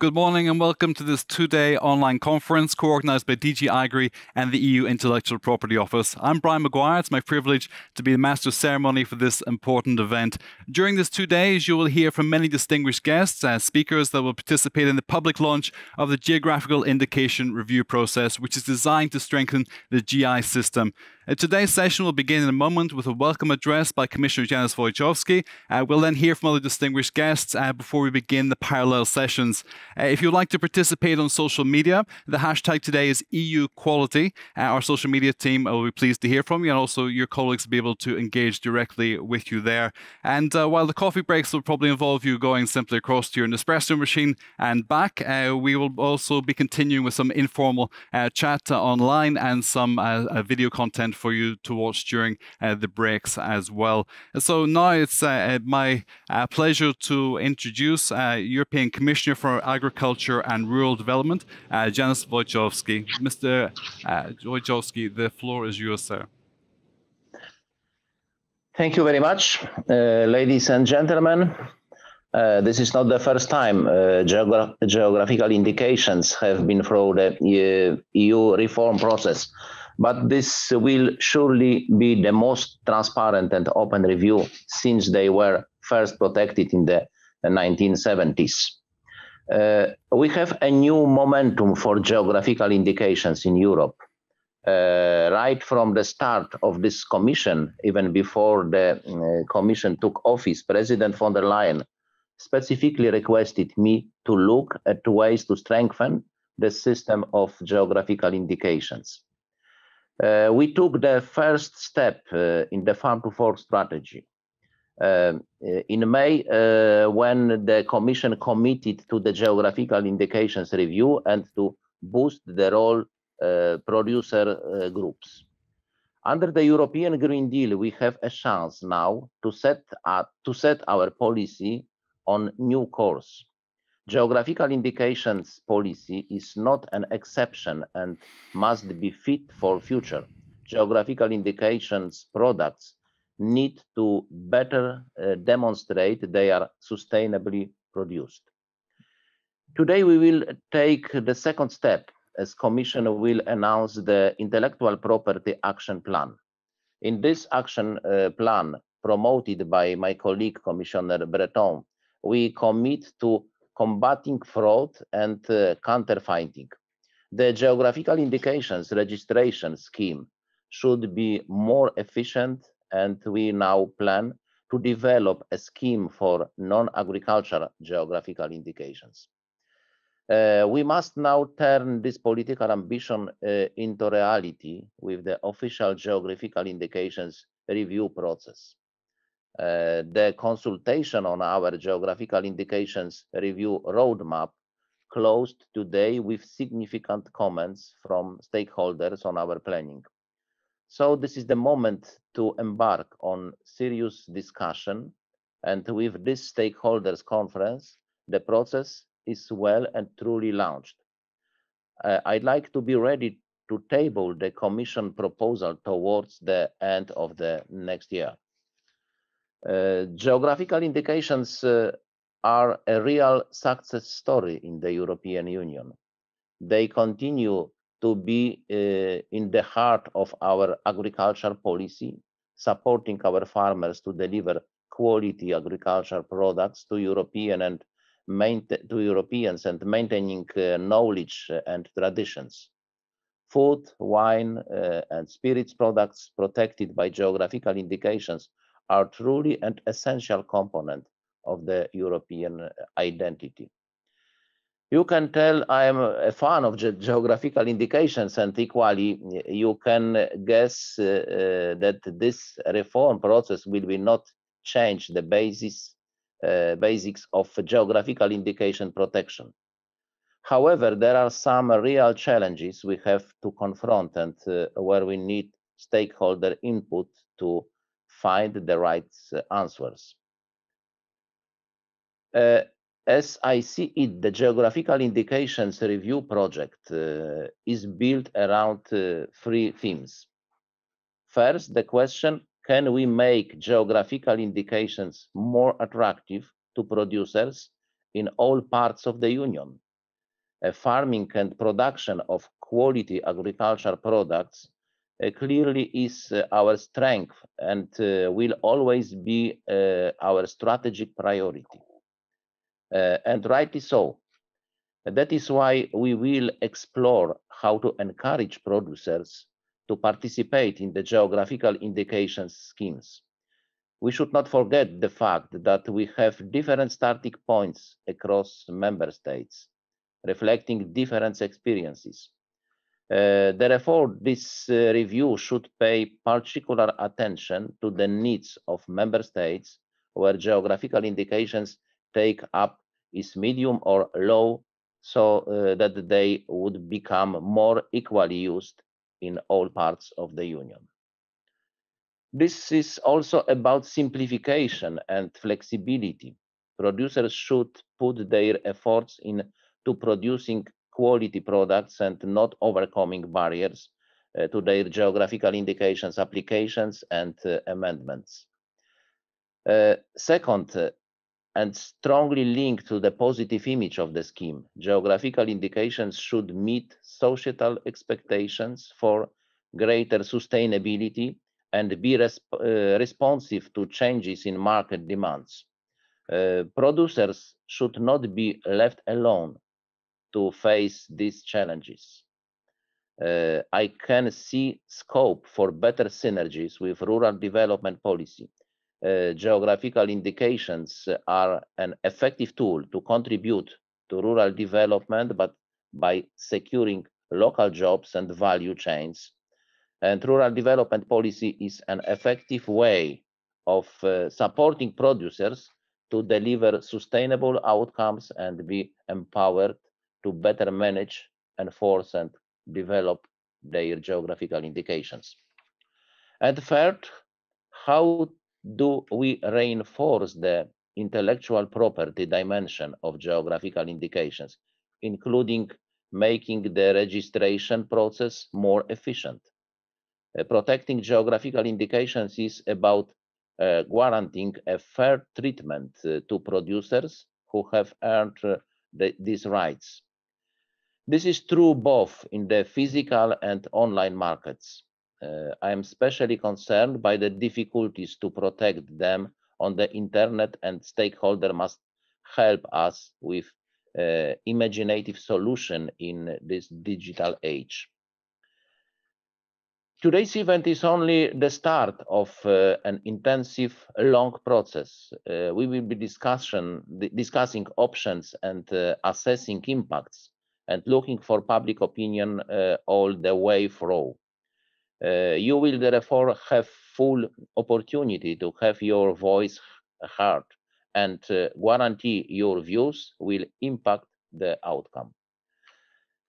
Good morning and welcome to this two day online conference co organised by DG AGRI and the EU Intellectual Property Office. I'm Brian McGuire. It's my privilege to be the master of ceremony for this important event. During these two days, you will hear from many distinguished guests, as speakers that will participate in the public launch of the Geographical Indication Review process, which is designed to strengthen the GI system. Today's session will begin in a moment with a welcome address by Commissioner Janusz Wojciechowski. Uh, we'll then hear from other distinguished guests uh, before we begin the parallel sessions. Uh, if you'd like to participate on social media, the hashtag today is EU Quality. Uh, our social media team will be pleased to hear from you, and also your colleagues will be able to engage directly with you there. And uh, while the coffee breaks will probably involve you going simply across to your Nespresso machine and back, we will also be continuing with some informal chat online and some video content for you to watch during uh, the breaks as well. So now it's uh, uh my uh, pleasure to introduce uh, European Commissioner for Agriculture and Rural Development, Janusz Wojciechowski. Mr. Wojciechowski, the floor is yours, sir. Thank you very much, uh, ladies and gentlemen. Uh, this is not the first time uh, geogra geographical indications have been through the EU reform process but this will surely be the most transparent and open review since they were first protected in the 1970s. Uh, we have a new momentum for geographical indications in Europe. Uh, right from the start of this commission, even before the uh, commission took office, President von der Leyen specifically requested me to look at ways to strengthen the system of geographical indications. Uh, we took the first step uh, in the farm to fork strategy. Uh, in May, uh, when the Commission committed to the geographical indications review and to boost the role uh, producer uh, groups. Under the European Green Deal, we have a chance now to set, to set our policy on new course. Geographical indications policy is not an exception and must be fit for future. Geographical indications products need to better uh, demonstrate they are sustainably produced. Today we will take the second step as Commission will announce the Intellectual Property Action Plan. In this action uh, plan promoted by my colleague Commissioner Breton, we commit to combating fraud and uh, counterfeiting. The geographical indications registration scheme should be more efficient and we now plan to develop a scheme for non-agricultural geographical indications. Uh, we must now turn this political ambition uh, into reality with the official geographical indications review process. Uh, the consultation on our geographical indications review roadmap closed today with significant comments from stakeholders on our planning. So this is the moment to embark on serious discussion. And with this stakeholders conference, the process is well and truly launched. Uh, I'd like to be ready to table the commission proposal towards the end of the next year. Uh, geographical indications uh, are a real success story in the European Union. They continue to be uh, in the heart of our agriculture policy, supporting our farmers to deliver quality agricultural products to European and to Europeans and maintaining uh, knowledge and traditions. Food, wine, uh, and spirits products protected by geographical indications are truly an essential component of the European identity. You can tell I am a fan of ge geographical indications and equally you can guess uh, uh, that this reform process will be not change the basis, uh, basics of geographical indication protection. However, there are some real challenges we have to confront and uh, where we need stakeholder input to find the right uh, answers. Uh, as I see it, the geographical indications review project uh, is built around uh, three themes. First, the question, can we make geographical indications more attractive to producers in all parts of the Union? uh, farming and production of quality agricultural products clearly is uh, our strength and uh, will always be uh, our strategic priority. and rightly so. That is why we will explore how to encourage producers to participate in the geographical indications schemes. We should not forget the fact that we have different starting points across member states, reflecting different experiences. Uh, therefore, this uh, review should pay particular attention to the needs of member states where geographical indications take up is medium or low so uh, that they would become more equally used in all parts of the Union. This is also about simplification and flexibility. Producers should put their efforts into producing quality products and not overcoming barriers uh, to their geographical indications applications and uh, amendments. Uh, second, uh, and strongly linked to the positive image of the scheme. Geographical indications should meet societal expectations for greater sustainability and be resp uh, responsive to changes in market demands. Uh, producers should not be left alone to face these challenges. Uh, I can see scope for better synergies with rural development policy uh, geographical indications are an effective tool to contribute to rural development, but by securing local jobs and value chains. And rural development policy is an effective way of uh, supporting producers to deliver sustainable outcomes and be empowered to better manage, enforce, and develop their geographical indications. And third, how do we reinforce the intellectual property dimension of geographical indications, including making the registration process more efficient. Uh, protecting geographical indications is about uh, guaranteeing a fair treatment uh, to producers who have earned uh, the, these rights. This is true both in the physical and online markets. Uh, I am especially concerned by the difficulties to protect them on the internet and stakeholder must help us with uh, imaginative solution in this digital age. Today's event is only the start of uh, an intensive, long process. Uh, we will be discussion, discussing options and uh, assessing impacts and looking for public opinion uh, all the way through. Uh, you will therefore have full opportunity to have your voice heard and uh, guarantee your views will impact the outcome.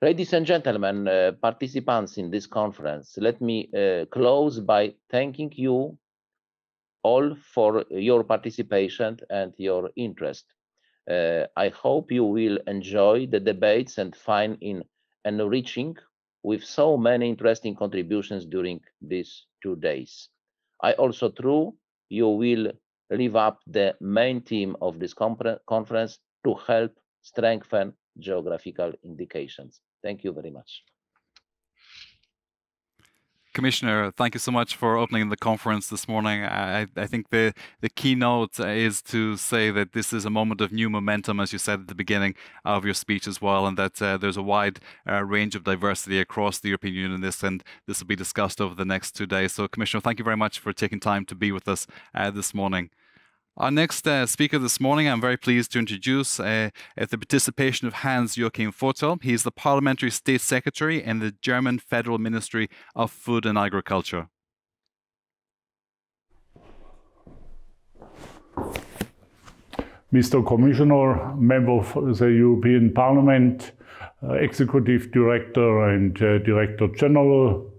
Ladies and gentlemen, uh, participants in this conference, let me uh, close by thanking you all for your participation and your interest. Uh, I hope you will enjoy the debates and find in enriching with so many interesting contributions during these two days. I also true you will live up the main theme of this conference to help strengthen geographical indications. Thank you very much. Commissioner, thank you so much for opening the conference this morning. I, I, think the, the keynote is to say that this is a moment of new momentum, as you said at the beginning of your speech as well, and that uh, there's a wide uh, range of diversity across the European Union in this, and this will be discussed over the next two days. So, Commissioner, thank you very much for taking time to be with us uh, this morning. Our next uh, speaker this morning, I'm very pleased to introduce uh, the participation of Hans Joachim Fuchtel. He is the Parliamentary State Secretary in the German Federal Ministry of Food and Agriculture. Mr. Commissioner, member of the European Parliament, uh, Executive Director and uh, Director General,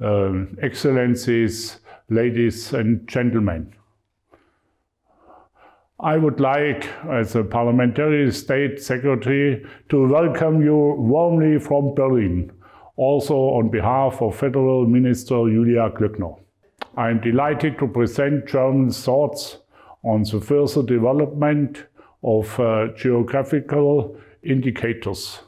uh, Excellencies, ladies and gentlemen. I would like, as a parliamentary state secretary, to welcome you warmly from Berlin, also on behalf of Federal Minister Julia Klöckner. I am delighted to present German's thoughts on the further development of uh, geographical indicators.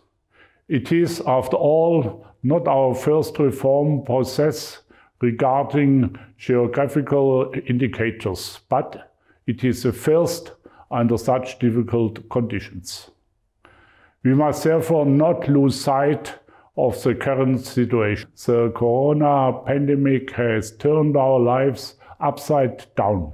It is, after all, not our first reform process regarding geographical indicators, but it is the first under such difficult conditions. We must therefore not lose sight of the current situation. The corona pandemic has turned our lives upside down.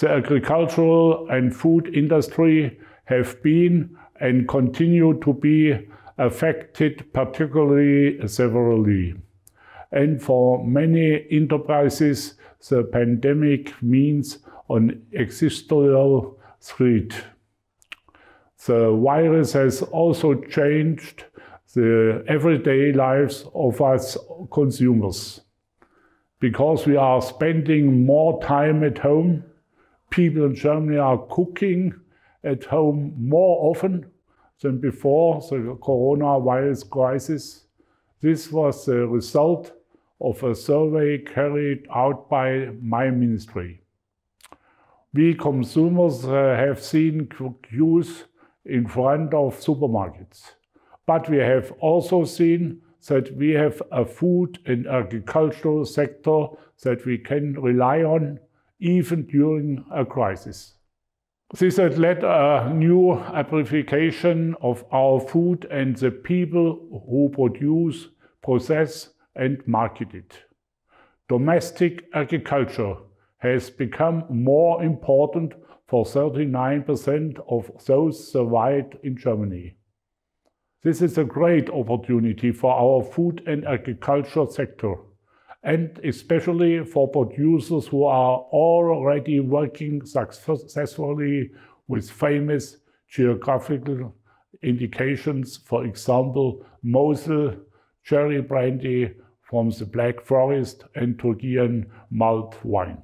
The agricultural and food industry have been and continue to be affected particularly severely. And for many enterprises, the pandemic means an existential threat. The virus has also changed the everyday lives of us consumers. Because we are spending more time at home, people in Germany are cooking at home more often than before the coronavirus crisis. This was the result of a survey carried out by my ministry. We consumers uh, have seen queues in front of supermarkets. But we have also seen that we have a food and agricultural sector that we can rely on even during a crisis. This has led a new amplification of our food and the people who produce, process and market it. Domestic agriculture has become more important for 39% of those survived in Germany. This is a great opportunity for our food and agriculture sector, and especially for producers who are already working successfully with famous geographical indications, for example, Mosel, cherry brandy from the Black Forest, and Turkian malt wine.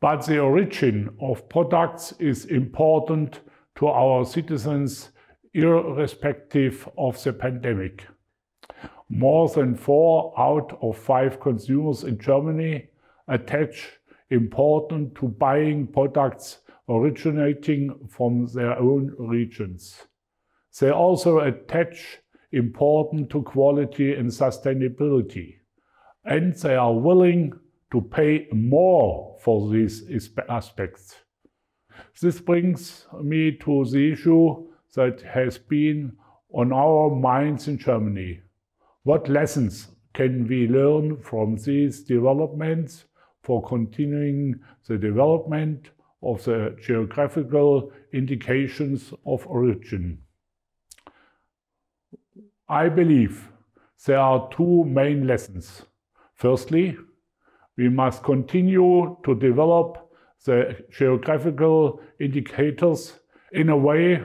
But the origin of products is important to our citizens irrespective of the pandemic. More than four out of five consumers in Germany attach importance to buying products originating from their own regions. They also attach importance to quality and sustainability, and they are willing to pay more for these aspects. This brings me to the issue that has been on our minds in Germany. What lessons can we learn from these developments for continuing the development of the geographical indications of origin? I believe there are two main lessons. Firstly, we must continue to develop the geographical indicators in a way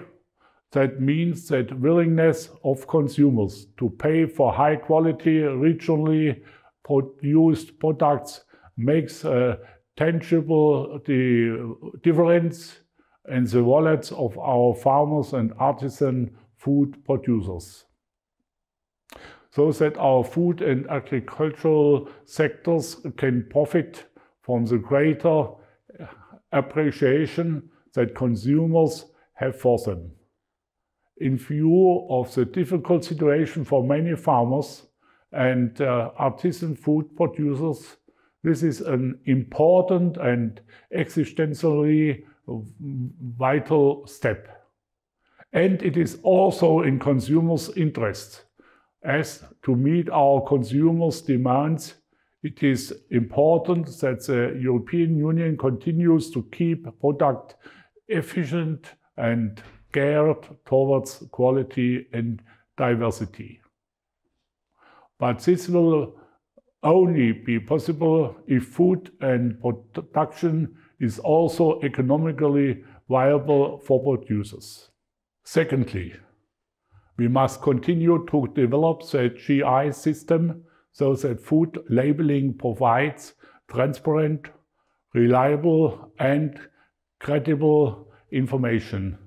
that means that willingness of consumers to pay for high quality, regionally produced products makes a tangible the difference in the wallets of our farmers and artisan food producers so that our food and agricultural sectors can profit from the greater appreciation that consumers have for them. In view of the difficult situation for many farmers and uh, artisan food producers, this is an important and existentially vital step. And it is also in consumers' interest as to meet our consumers' demands, it is important that the European Union continues to keep product efficient and geared towards quality and diversity. But this will only be possible if food and production is also economically viable for producers. Secondly, we must continue to develop the GI system so that food labeling provides transparent, reliable, and credible information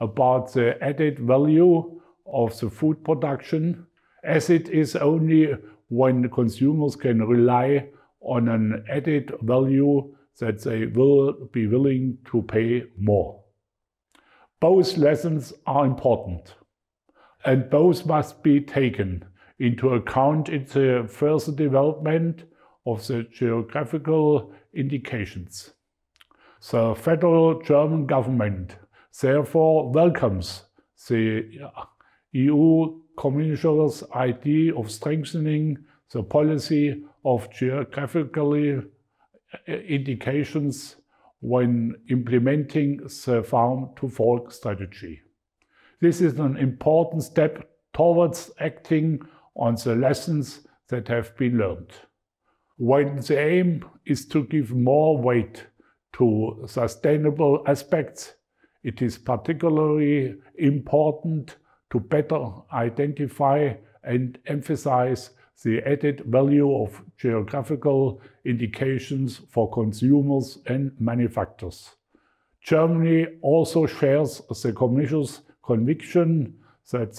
about the added value of the food production, as it is only when consumers can rely on an added value that they will be willing to pay more. Both lessons are important. And both must be taken into account in the further development of the geographical indications. The federal German government therefore welcomes the uh, EU Commissioner's idea of strengthening the policy of geographical uh, indications when implementing the farm to fork strategy. This is an important step towards acting on the lessons that have been learned. When the aim is to give more weight to sustainable aspects, it is particularly important to better identify and emphasize the added value of geographical indications for consumers and manufacturers. Germany also shares the Commission's conviction that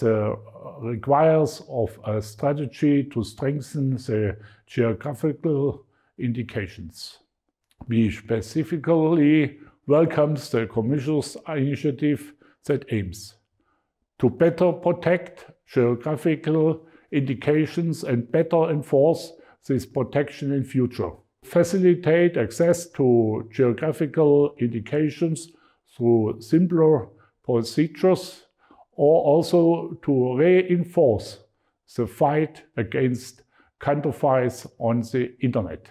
requires of a strategy to strengthen the geographical indications. We specifically welcomes the Commission's initiative that aims to better protect geographical indications and better enforce this protection in future. Facilitate access to geographical indications through simpler procedures or also to reinforce the fight against counterfeits on the internet.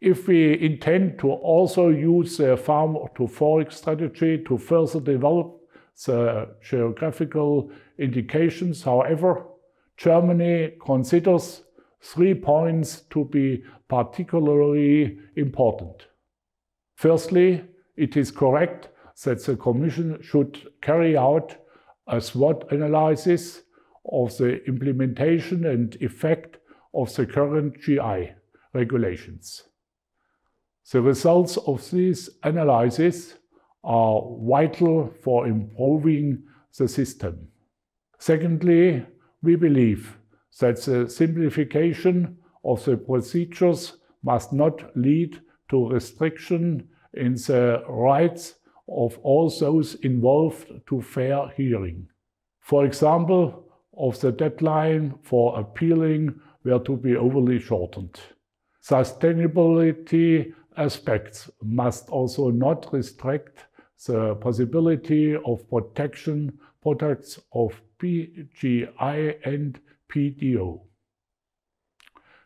If we intend to also use the farm to fork strategy to further develop the geographical indications. However, Germany considers three points to be particularly important. Firstly, it is correct that the Commission should carry out a SWOT analysis of the implementation and effect of the current GI regulations. The results of this analysis are vital for improving the system. Secondly, we believe that the simplification of the procedures must not lead to restriction in the rights of all those involved to fair hearing. For example, of the deadline for appealing were to be overly shortened. Sustainability aspects must also not restrict the possibility of protection products of PGI and PDO.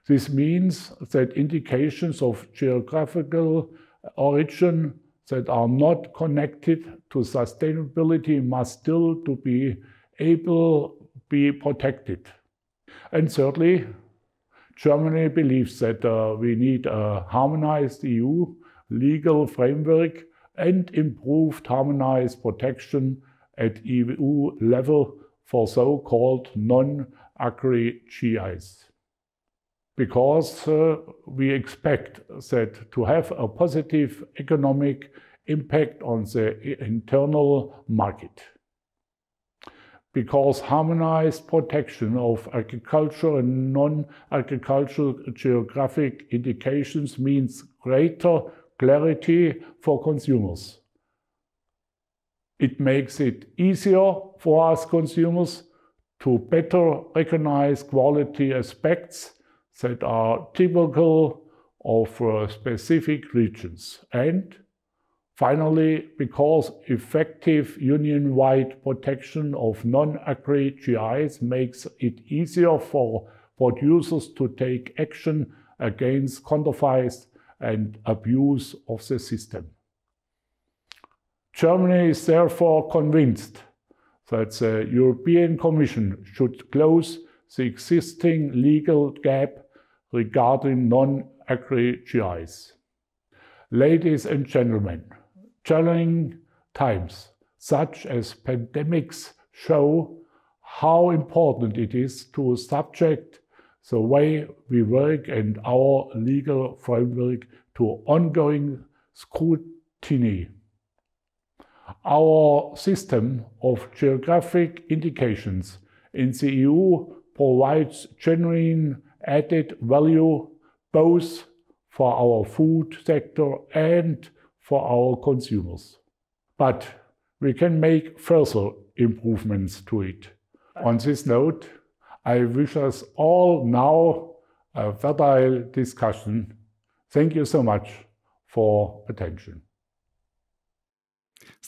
This means that indications of geographical origin that are not connected to sustainability must still to be able be protected. And thirdly, Germany believes that uh, we need a harmonized EU legal framework and improved harmonized protection at EU level for so-called non-agri GIs. Because uh, we expect that to have a positive economic impact on the internal market. Because harmonized protection of agriculture and non-agricultural geographic indications means greater clarity for consumers. It makes it easier for us consumers to better recognize quality aspects that are typical of uh, specific regions. And finally, because effective union-wide protection of non-agri GIs makes it easier for producers to take action against counterfeits and abuse of the system. Germany is therefore convinced that the European Commission should close the existing legal gap regarding non-agri GIs. Ladies and gentlemen, challenging times such as pandemics show how important it is to subject the way we work and our legal framework to ongoing scrutiny. Our system of geographic indications in the EU provides genuine added value both for our food sector and for our consumers. But we can make further improvements to it. On this note, I wish us all now a fertile discussion. Thank you so much for attention.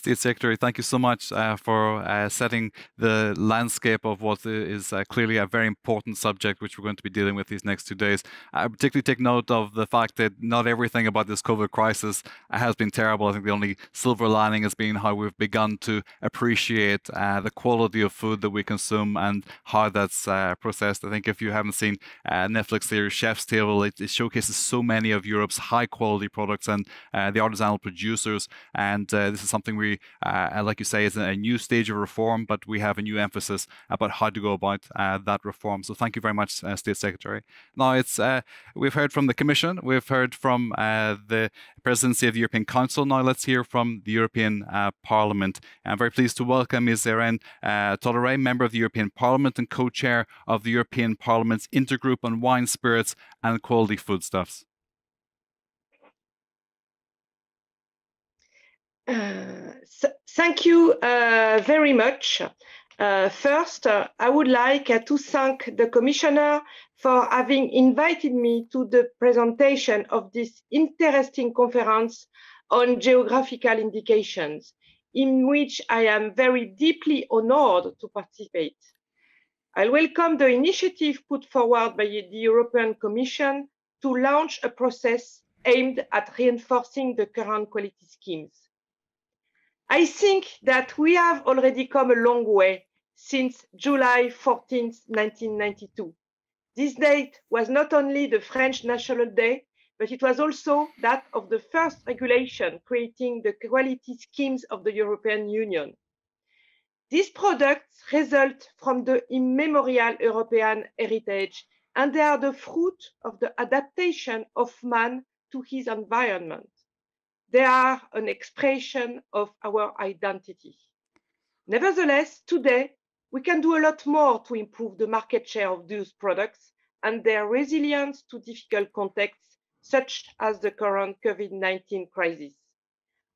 State Secretary, thank you so much uh, for uh, setting the landscape of what is uh, clearly a very important subject, which we're going to be dealing with these next two days. I particularly take note of the fact that not everything about this COVID crisis has been terrible. I think the only silver lining has been how we've begun to appreciate uh, the quality of food that we consume and how that's uh, processed. I think if you haven't seen uh, Netflix series Chef's Table, it, it, showcases so many of Europe's high quality products and the artisanal producers. And this is something we uh, like you say, is a new stage of reform, but we have a new emphasis about how to go about uh, that reform. So thank you very much, uh, State Secretary. Now it's uh, we've heard from the Commission, we've heard from uh, the Presidency of the European Council. Now let's hear from the European Parliament. I'm very pleased to welcome Ms. Irene uh, member of the European Parliament and co-chair of the European Parliament's Intergroup on Wine, Spirits and Quality Foodstuffs. Uh, thank you uh, very much. Uh, first, I would like to thank the Commissioner for having invited me to the presentation of this interesting conference on geographical indications, in which I am very deeply honored to participate. I welcome the initiative put forward by the European Commission to launch a process aimed at reinforcing the current quality schemes. I think that we have already come a long way since July 14, 1992. This date was not only the French National Day, but it was also that of the first regulation creating the quality schemes of the European Union. These products result from the immemorial European heritage, and they are the fruit of the adaptation of man to his environment. They are an expression of our identity. Nevertheless, today, we can do a lot more to improve the market share of those products and their resilience to difficult contexts, such as the current COVID-19 crisis.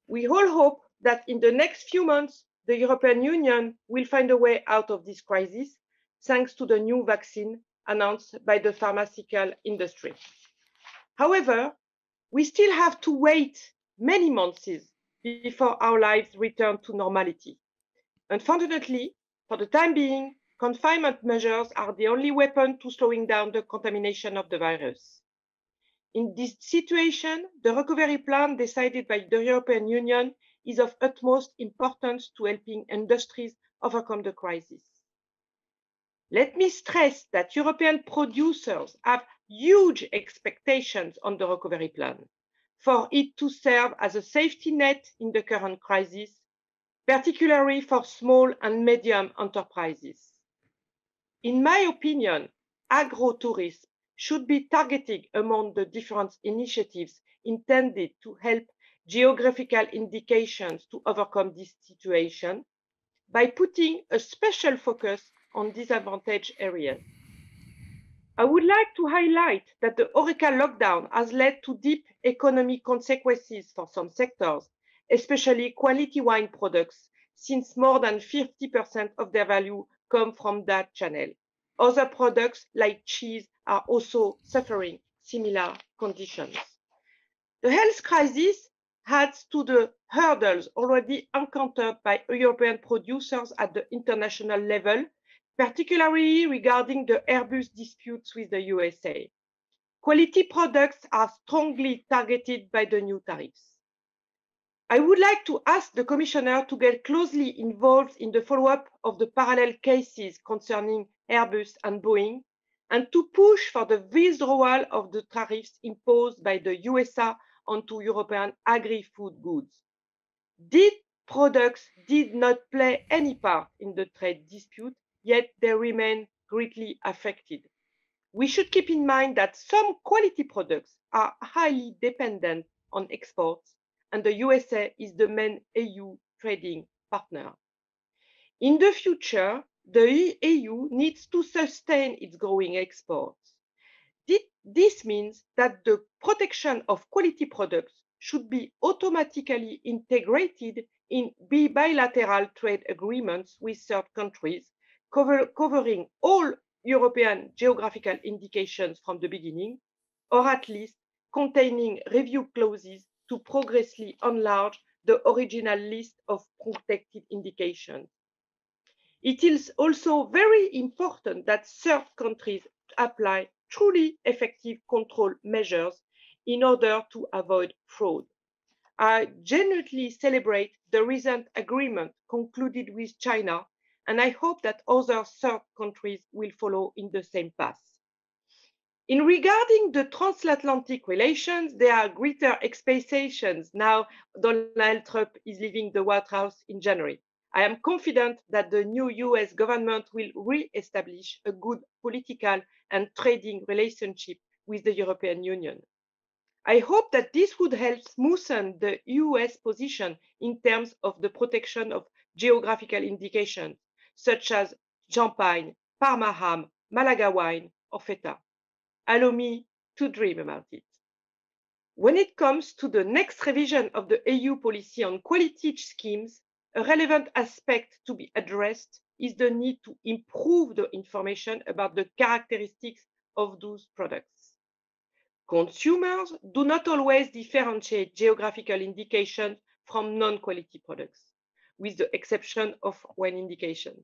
We all hope that in the next few months, the European Union will find a way out of this crisis, thanks to the new vaccine announced by the pharmaceutical industry. However, we still have to wait many months before our lives return to normality. Unfortunately, for the time being, confinement measures are the only weapon to slowing down the contamination of the virus. In this situation, the recovery plan decided by the European Union is of utmost importance to helping industries overcome the crisis. Let me stress that European producers have huge expectations on the recovery plan for it to serve as a safety net in the current crisis, particularly for small and medium enterprises. In my opinion, agro-tourism should be targeted among the different initiatives intended to help geographical indications to overcome this situation by putting a special focus on disadvantaged areas. I would like to highlight that the HoReCa lockdown has led to deep economic consequences for some sectors, especially quality wine products, since more than 50% of their value come from that channel. Other products like cheese are also suffering similar conditions. The health crisis adds to the hurdles already encountered by European producers at the international level particularly regarding the Airbus disputes with the USA. Quality products are strongly targeted by the new tariffs. I would like to ask the Commissioner to get closely involved in the follow-up of the parallel cases concerning Airbus and Boeing, and to push for the withdrawal of the tariffs imposed by the USA onto European agri-food goods. These products did not play any part in the trade dispute yet they remain greatly affected. We should keep in mind that some quality products are highly dependent on exports, and the USA is the main EU trading partner. In the future, the EU needs to sustain its growing exports. This means that the protection of quality products should be automatically integrated in bilateral trade agreements with third countries, cover, covering all European geographical indications from the beginning, or at least containing review clauses to progressively enlarge the original list of protected indications. It is also very important that third countries apply truly effective control measures in order to avoid fraud. I genuinely celebrate the recent agreement concluded with China, and I hope that other third countries will follow in the same path. In regarding the transatlantic relations, there are greater expectations now Donald Trump is leaving the White House in January. I am confident that the new US government will re-establish a good political and trading relationship with the European Union. I hope that this would help smoothen the US position in terms of the protection of geographical indications, such as champagne, Parma ham, Malaga wine, or feta. Allow me to dream about it. When it comes to the next revision of the EU policy on quality schemes, a relevant aspect to be addressed is the need to improve the information about the characteristics of those products. Consumers do not always differentiate geographical indications from non-quality products, with the exception of one indication.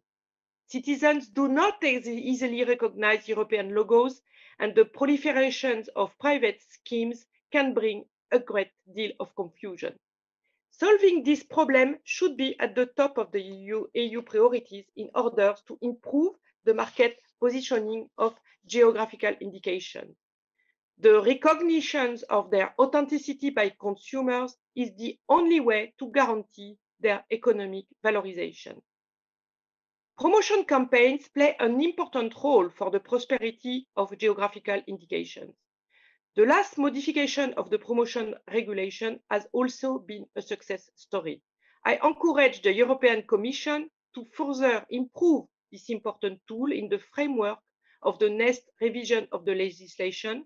Citizens do not easily recognize European logos, and the proliferation of private schemes can bring a great deal of confusion. Solving this problem should be at the top of the EU, EU priorities in order to improve the market positioning of geographical indication. The recognition of their authenticity by consumers is the only way to guarantee their economic valorization. Promotion campaigns play an important role for the prosperity of geographical indications. The last modification of the promotion regulation has also been a success story. I encourage the European Commission to further improve this important tool in the framework of the next revision of the legislation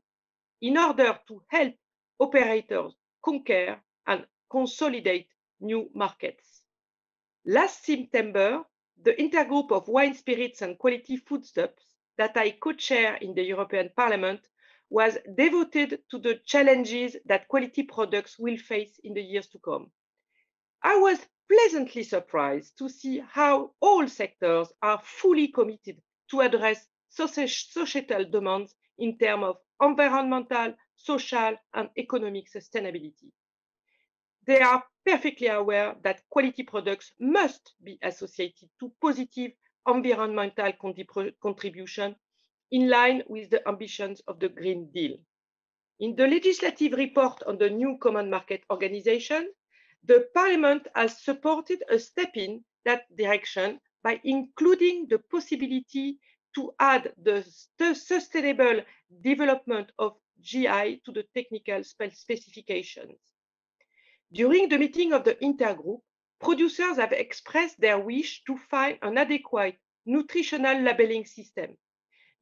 in order to help operators conquer and consolidate new markets. Last September, the intergroup of wine spirits and quality foodstuffs that I co-chair in the European Parliament was devoted to the challenges that quality products will face in the years to come. I was pleasantly surprised to see how all sectors are fully committed to address societal demands in terms of environmental, social, and economic sustainability. They are perfectly aware that quality products must be associated to positive environmental contribution in line with the ambitions of the Green Deal. In the legislative report on the new Common Market Organization, the Parliament has supported a step in that direction by including the possibility to add the sustainable development of GI to the technical specifications. During the meeting of the intergroup, producers have expressed their wish to find an adequate nutritional labeling system.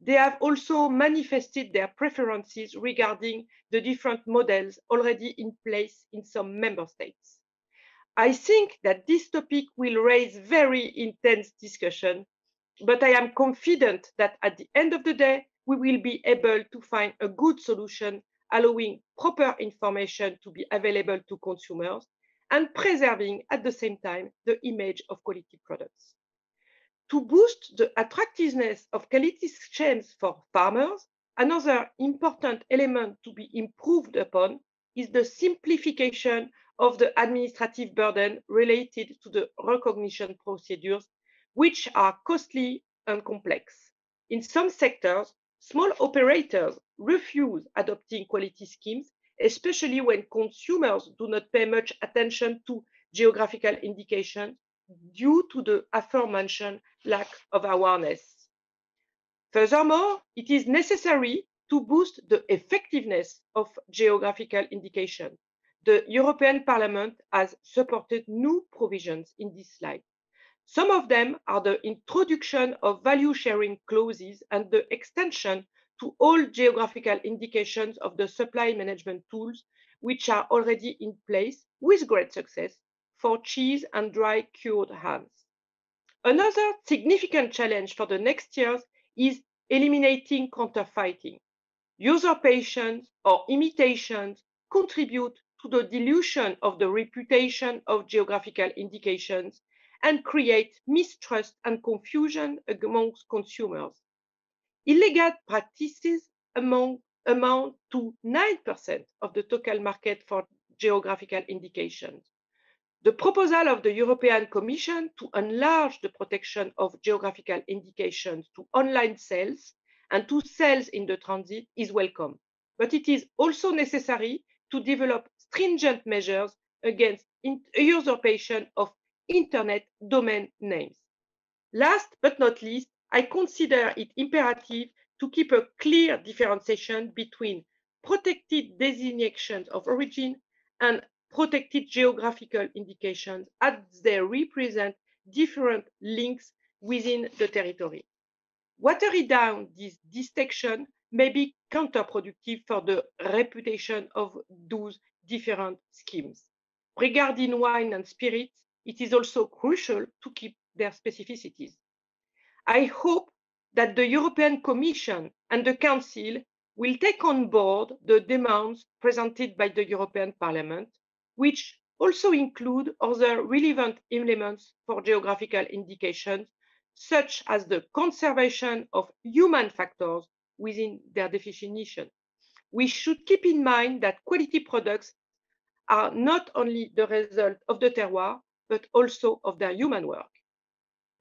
They have also manifested their preferences regarding the different models already in place in some member states. I think that this topic will raise very intense discussion but I am confident that at the end of the day, we will be able to find a good solution allowing proper information to be available to consumers and preserving at the same time the image of quality products. To boost the attractiveness of quality chains for farmers, another important element to be improved upon is the simplification of the administrative burden related to the recognition procedures which are costly and complex. In some sectors, small operators refuse adopting quality schemes, especially when consumers do not pay much attention to geographical indications due to the aforementioned lack of awareness. Furthermore, it is necessary to boost the effectiveness of geographical indication. The European Parliament has supported new provisions in this slide. Some of them are the introduction of value sharing clauses and the extension to all geographical indications of the supply management tools, which are already in place with great success for cheese and dry cured hams. Another significant challenge for the next years is eliminating counterfeiting. Usurpations or imitations contribute to the dilution of the reputation of geographical indications and create mistrust and confusion amongst consumers. Illegal practices among, amount to 9% of the total market for geographical indications. The proposal of the European Commission to enlarge the protection of geographical indications to online sales and to sales in the transit is welcome, but it is also necessary to develop stringent measures against usurpation of internet domain names. Last but not least, I consider it imperative to keep a clear differentiation between protected designations of origin and protected geographical indications as they represent different links within the territory. Watering down this distinction may be counterproductive for the reputation of those different schemes. Regarding wine and spirits, it is also crucial to keep their specificities. I hope that the European Commission and the Council will take on board the demands presented by the European Parliament, which also include other relevant elements for geographical indications, such as the conservation of human factors within their definition. We should keep in mind that quality products are not only the result of the terroir, but also of their human work.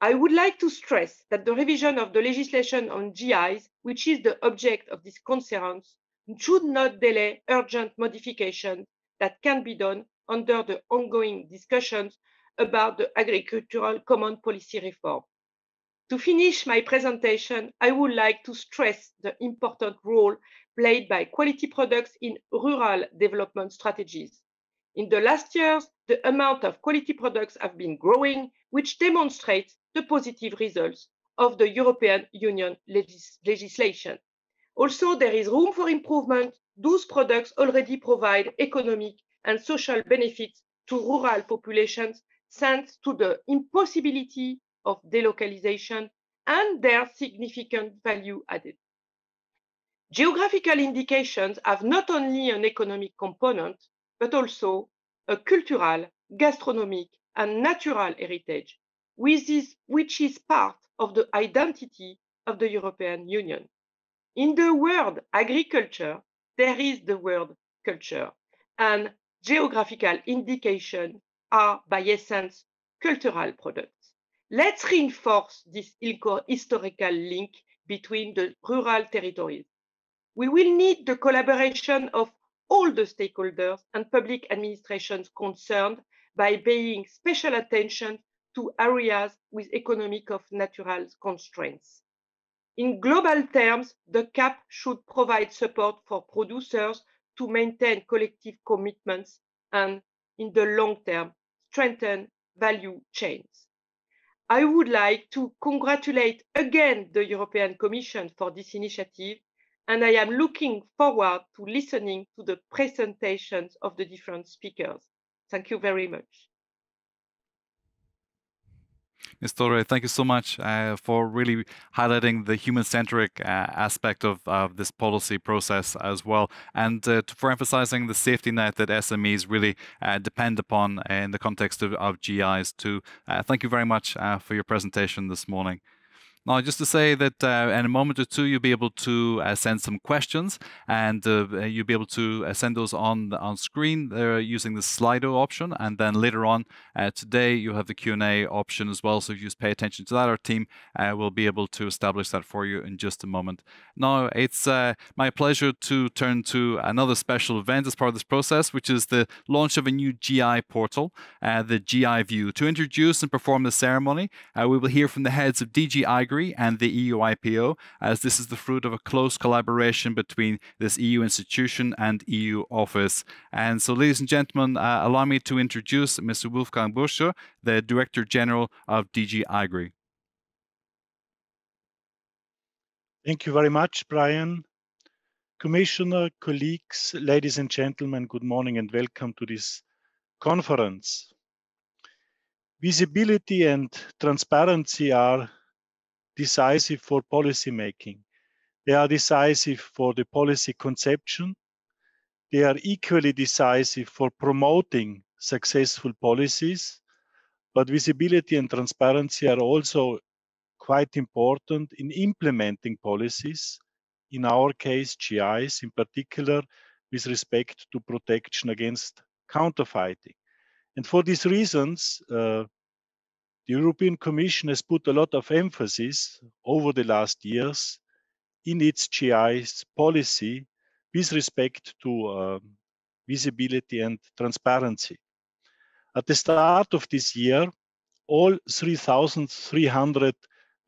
I would like to stress that the revision of the legislation on GIs, which is the object of this conference, should not delay urgent modifications that can be done under the ongoing discussions about the agricultural common policy reform. To finish my presentation, I would like to stress the important role played by quality products in rural development strategies. In the last years, the amount of quality products have been growing, which demonstrates the positive results of the European Union legis legislation. Also, there is room for improvement. Those products already provide economic and social benefits to rural populations thanks to the impossibility of delocalization and their significant value added. Geographical indications have not only an economic component, but also a cultural, gastronomic, and natural heritage, which is, part of the identity of the European Union. In the word agriculture, there is the word culture, and geographical indications are by essence cultural products. Let's reinforce this historical link between the rural territories. We will need the collaboration of all the stakeholders and public administrations concerned by paying special attention to areas with economic of natural constraints. In global terms, the CAP should provide support for producers to maintain collective commitments and, in the long term, strengthen value chains. I would like to congratulate again the European Commission for this initiative, and I am looking forward to listening to the presentations of the different speakers. Thank you very much. Ms. Torre, thank you so much uh, for really highlighting the human-centric uh, aspect of, of, this policy process as well, and uh, for emphasizing the safety net that SMEs really uh, depend upon in the context of, of GIs too. Uh, thank you very much uh, for your presentation this morning. Now, just to say that uh, in a moment or two, you'll be able to uh, send some questions, and uh, you'll be able to uh, send those on on screen uh, using the Slido option. And then later on uh, today, you have the Q&A option as well. So if you just pay attention to that, our team will be able to establish that for you in just a moment. Now, it's my pleasure to turn to another special event as part of this process, which is the launch of a new GI portal, the GI View. To introduce and perform the ceremony, we will hear from the heads of DG and the EUIPO, as this is the fruit of a close collaboration between this EU institution and EU office. And so, ladies and gentlemen, uh, allow me to introduce Mr. Wolfgang Burtscher, the Director General of DG Agri. Thank you very much, Brian. Commissioner, colleagues, ladies and gentlemen, good morning and welcome to this conference. Visibility and transparency are decisive for policy making. They are decisive for the policy conception. They are equally decisive for promoting successful policies. But visibility and transparency are also quite important in implementing policies. In our case, GIs in particular, with respect to protection against counterfeiting. And for these reasons, uh, the European Commission has put a lot of emphasis over the last years in its GI's policy with respect to uh, visibility and transparency. At the start of this year, all 3,300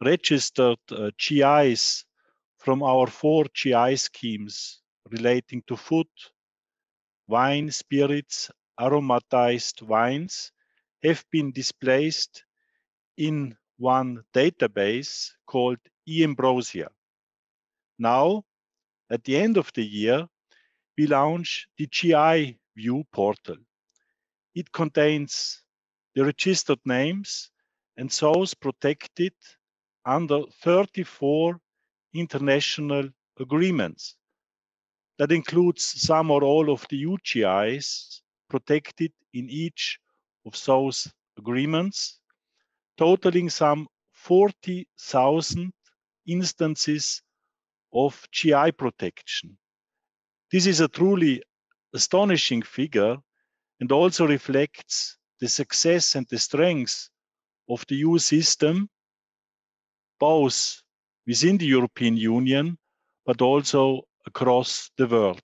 registered uh, GIs from our four GI schemes relating to food, wine, spirits, aromatized wines have been displaced in one database called eAmbrosia. Now, at the end of the year, we launch the GI View portal. It contains the registered names and those protected under 34 international agreements. That includes some or all of the EU GIs protected in each of those agreements, totaling some 40,000 instances of GI protection. This is a truly astonishing figure and also reflects the success and the strength of the EU system, both within the European Union, but also across the world.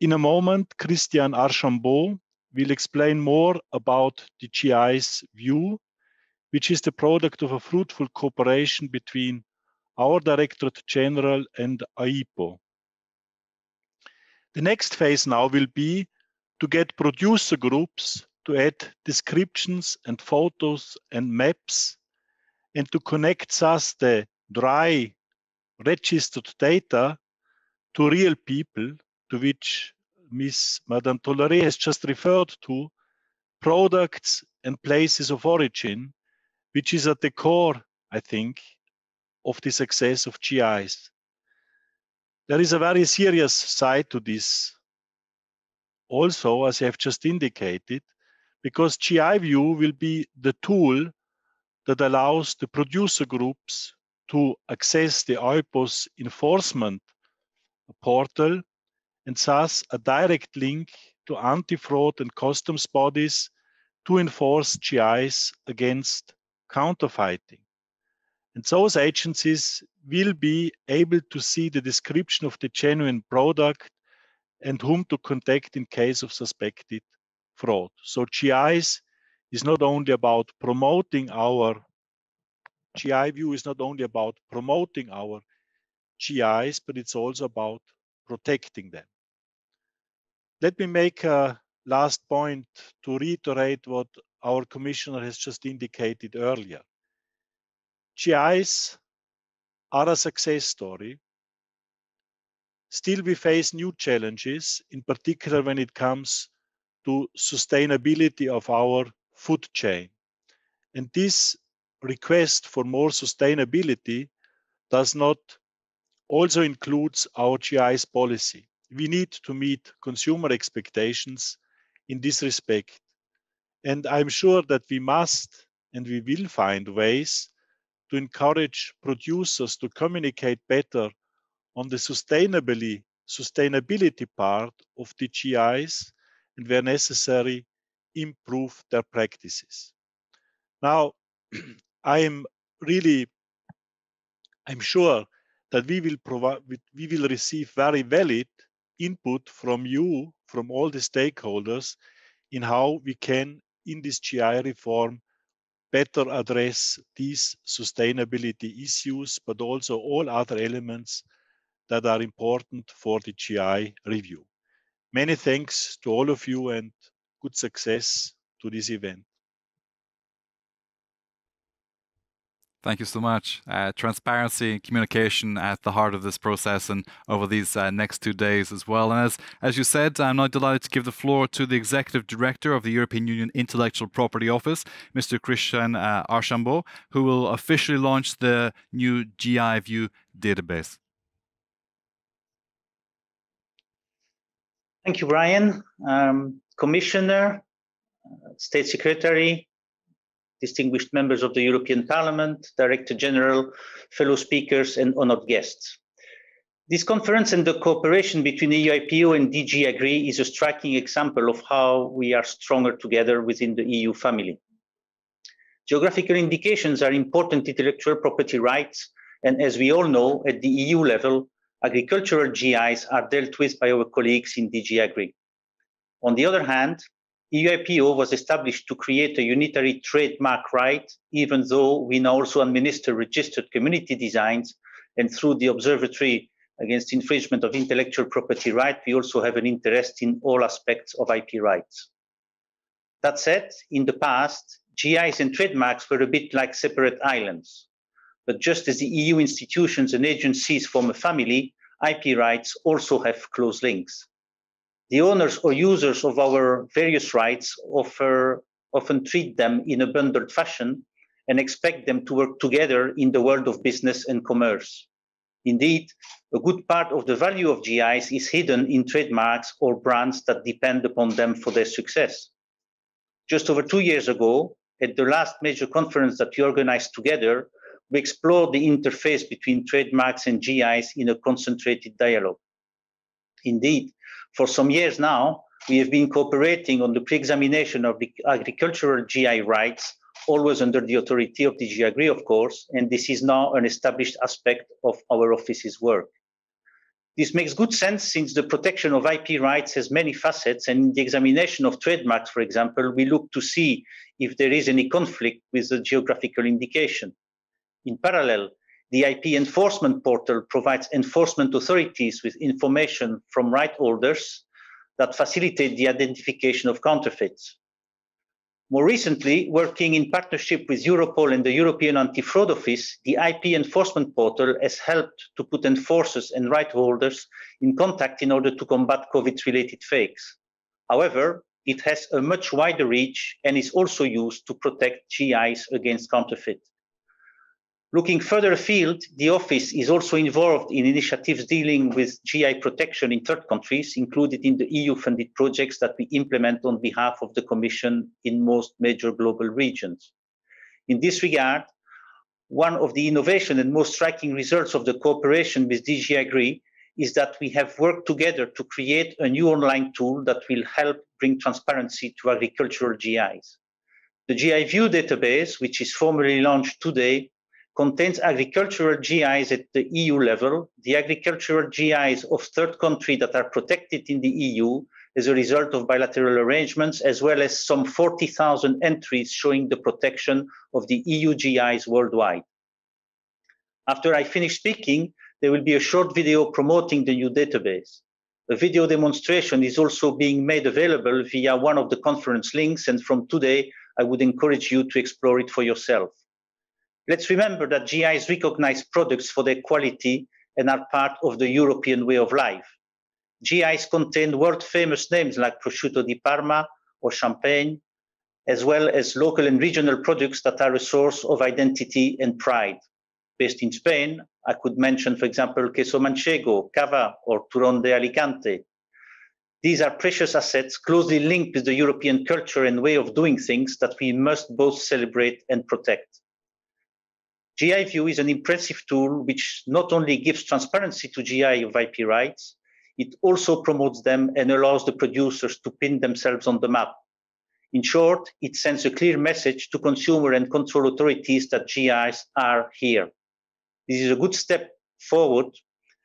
In a moment, Christian Archambeau will explain more about the GI's view, which is the product of a fruitful cooperation between our Directorate General and EUIPO. The next phase now will be to get producer groups to add descriptions and photos and maps and to connect us the dry registered data to real people to which Miss Madame Tolleret has just referred to, products and places of origin, which is at the core, I think, of the success of GIs. There is a very serious side to this also, as I have just indicated, because GI View will be the tool that allows the producer groups to access the EUIPO's enforcement portal and thus a direct link to anti-fraud and customs bodies to enforce GIs against counterfeiting. And those agencies will be able to see the description of the genuine product and whom to contact in case of suspected fraud. So GIs is not only about promoting our GI view is not only about promoting our GIs, but it's also about protecting them. Let me make a last point to reiterate what our commissioner has just indicated earlier. GIs are a success story. Still, we face new challenges, in particular when it comes to sustainability of our food chain. And this request for more sustainability does not also includes our GI's policy. We need to meet consumer expectations in this respect. And I'm sure that we must and we will find ways to encourage producers to communicate better on the sustainability, sustainability part of the GIs and where necessary, improve their practices. Now, I am really, I'm sure that we will provide, we will receive very valid input from you, from all the stakeholders in how we can, in this GI reform, better address these sustainability issues, but also all other elements that are important for the GI review. Many thanks to all of you and good success to this event. Thank you so much. Uh, transparency, and communication at the heart of this process and over these uh, next two days as well. And as, as you said, I'm now delighted to give the floor to the Executive Director of the European Union Intellectual Property Office, Mr. Christian uh, Archambeau, who will officially launch the new GI View database. Thank you, Brian. Um, Commissioner, uh, State Secretary, distinguished members of the European Parliament, Director General, fellow speakers, and honored guests. This conference and the cooperation between EUIPO and DG Agri is a striking example of how we are stronger together within the EU family. Geographical indications are important intellectual property rights, and as we all know, at the EU level, agricultural GIs are dealt with by our colleagues in DG Agri. On the other hand, EUIPO was established to create a unitary trademark right, even though we now also administer registered community designs. And through the Observatory Against Infringement of Intellectual Property Right, we also have an interest in all aspects of IP rights. That said, in the past, GIs and trademarks were a bit like separate islands. But just as the EU institutions and agencies form a family, IP rights also have close links the owners or users of our various rights offer, often treat them in a bundled fashion and expect them to work together in the world of business and commerce. Indeed, a good part of the value of GIs is hidden in trademarks or brands that depend upon them for their success. Just over two years ago, at the last major conference that we organized together, we explored the interface between trademarks and GIs in a concentrated dialogue. Indeed, for some years now, we have been cooperating on the pre-examination of the agricultural GI rights, always under the authority of DG Agri, of course, and this is now an established aspect of our office's work. This makes good sense since the protection of IP rights has many facets, and in the examination of trademarks, for example, we look to see if there is any conflict with the geographical indication. In parallel, the IP enforcement portal provides enforcement authorities with information from right holders that facilitate the identification of counterfeits. More recently, working in partnership with Europol and the European Anti-Fraud Office, the IP enforcement portal has helped to put enforcers and right holders in contact in order to combat COVID-related fakes. However, it has a much wider reach and is also used to protect GIs against counterfeit. Looking further afield, the office is also involved in initiatives dealing with GI protection in third countries, included in the EU-funded projects that we implement on behalf of the Commission in most major global regions. In this regard, one of the innovation and most striking results of the cooperation with DG Agri is that we have worked together to create a new online tool that will help bring transparency to agricultural GIs. The GI View database, which is formally launched today, contains agricultural GIs at the EU level, the agricultural GIs of third country that are protected in the EU as a result of bilateral arrangements, as well as some 40,000 entries showing the protection of the EU GIs worldwide. After I finish speaking, there will be a short video promoting the new database. A video demonstration is also being made available via one of the conference links, and from today, I would encourage you to explore it for yourself. Let's remember that GIs recognize products for their quality and are part of the European way of life. GIs contain world famous names like prosciutto di Parma or champagne, as well as local and regional products that are a source of identity and pride. Based in Spain, I could mention, for example, queso manchego, cava, or turrón de Alicante. These are precious assets closely linked with the European culture and way of doing things that we must both celebrate and protect. GI View is an impressive tool which not only gives transparency to GI of IP rights, it also promotes them and allows the producers to pin themselves on the map. In short, it sends a clear message to consumer and control authorities that GIs are here. This is a good step forward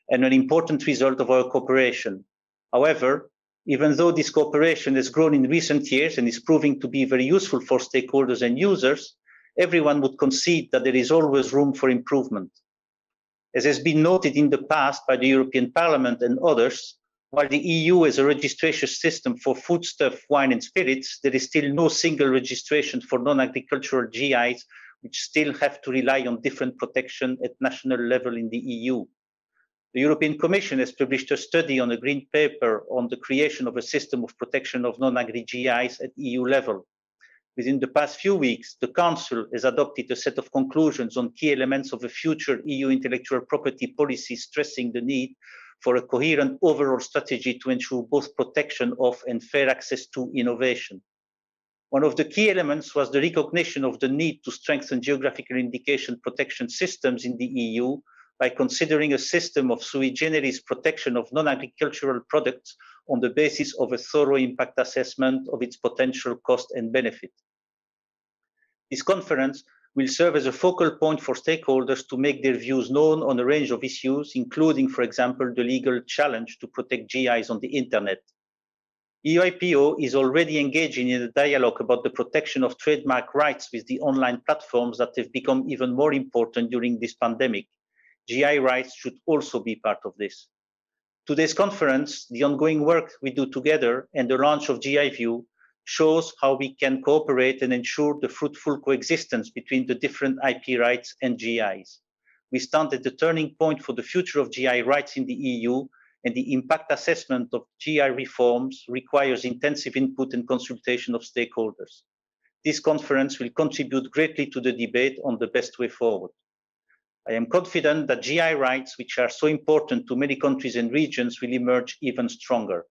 and an important result of our cooperation. However, even though this cooperation has grown in recent years and is proving to be very useful for stakeholders and users, everyone would concede that there is always room for improvement. As has been noted in the past by the European Parliament and others, while the EU has a registration system for foodstuff, wine, and spirits, there is still no single registration for non agricultural GIs which still have to rely on different protection at national level in the EU. The European Commission has published a study on a green paper on the creation of a system of protection of non-agri GIs at EU level. Within the past few weeks, the Council has adopted a set of conclusions on key elements of a future EU intellectual property policy stressing the need for a coherent overall strategy to ensure both protection of and fair access to innovation. One of the key elements was the recognition of the need to strengthen geographical indication protection systems in the EU by considering a system of sui generis protection of non-agricultural products on the basis of a thorough impact assessment of its potential cost and benefit. This conference will serve as a focal point for stakeholders to make their views known on a range of issues, including, for example, the legal challenge to protect GIs on the internet. EUIPO is already engaging in a dialogue about the protection of trademark rights with the online platforms that have become even more important during this pandemic. GI rights should also be part of this. Today's conference, the ongoing work we do together, and the launch of GI View shows how we can cooperate and ensure the fruitful coexistence between the different IP rights and GIs. We stand at the turning point for the future of GI rights in the EU, and the impact assessment of GI reforms requires intensive input and consultation of stakeholders. This conference will contribute greatly to the debate on the best way forward. I am confident that GI rights, which are so important to many countries and regions, will emerge even stronger.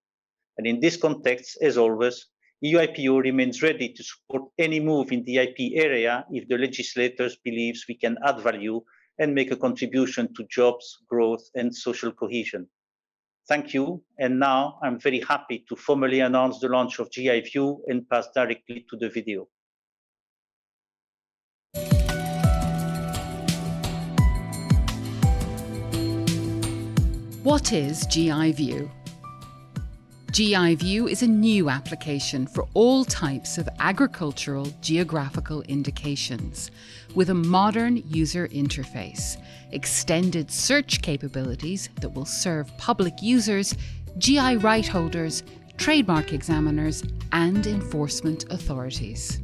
And in this context, as always, EUIPO remains ready to support any move in the IP area if the legislators believes we can add value and make a contribution to jobs, growth, and social cohesion. Thank you. And now I'm very happy to formally announce the launch of GI View and pass directly to the video. What is GI View? GI View is a new application for all types of agricultural geographical indications with a modern user interface, extended search capabilities that will serve public users, GI right holders, trademark examiners, and enforcement authorities.